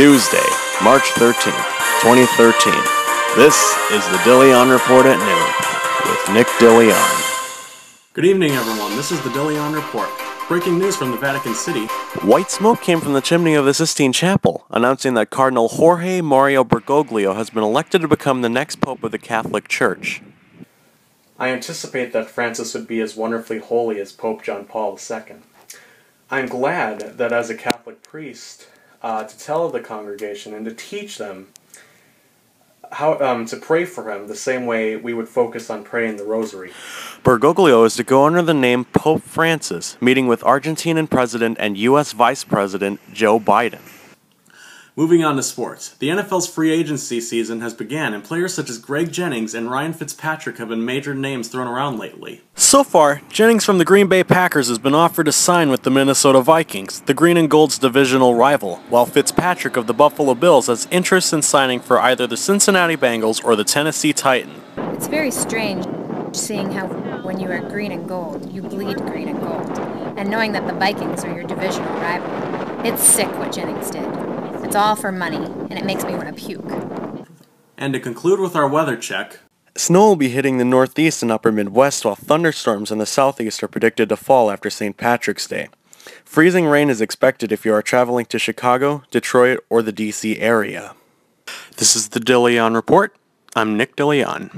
Tuesday, March 13th, 2013. This is the De Leon Report at noon with Nick De Leon. Good evening, everyone. This is the De Leon Report. Breaking news from the Vatican City. White smoke came from the chimney of the Sistine Chapel, announcing that Cardinal Jorge Mario Bergoglio has been elected to become the next Pope of the Catholic Church. I anticipate that Francis would be as wonderfully holy as Pope John Paul II. I'm glad that as a Catholic priest, uh, to tell the congregation and to teach them how um, to pray for him the same way we would focus on praying the Rosary. Bergoglio is to go under the name Pope Francis, meeting with Argentinian President and U.S. Vice President Joe Biden. Moving on to sports. The NFL's free agency season has begun, and players such as Greg Jennings and Ryan Fitzpatrick have been major names thrown around lately. So far, Jennings from the Green Bay Packers has been offered to sign with the Minnesota Vikings, the Green and Gold's divisional rival, while Fitzpatrick of the Buffalo Bills has interest in signing for either the Cincinnati Bengals or the Tennessee Titans. It's very strange seeing how when you are green and gold, you bleed green and gold, and knowing that the Vikings are your divisional rival. It's sick what Jennings did. It's all for money, and it makes me want to puke. And to conclude with our weather check, Snow will be hitting the northeast and upper Midwest, while thunderstorms in the southeast are predicted to fall after St. Patrick's Day. Freezing rain is expected if you are traveling to Chicago, Detroit, or the DC area. This is the De Leon Report. I'm Nick De Leon.